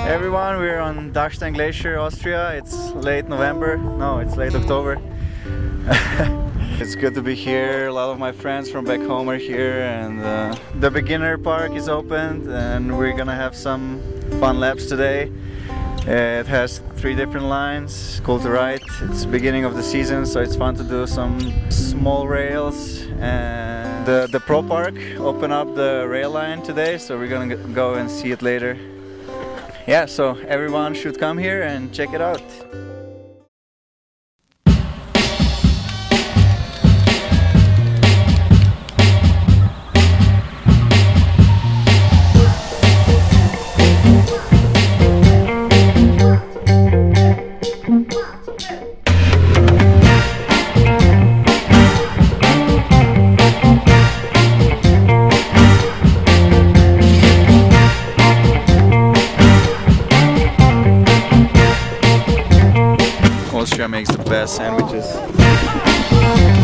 everyone, we're on Dachstein Glacier, Austria. It's late November. No, it's late October. it's good to be here. A lot of my friends from back home are here, and uh, the beginner park is opened, and we're gonna have some fun laps today. It has three different lines, cool to ride. It's beginning of the season, so it's fun to do some small rails. And the, the Pro Park opened up the rail line today, so we're gonna go and see it later. Yeah, so everyone should come here and check it out. Austria makes the best sandwiches.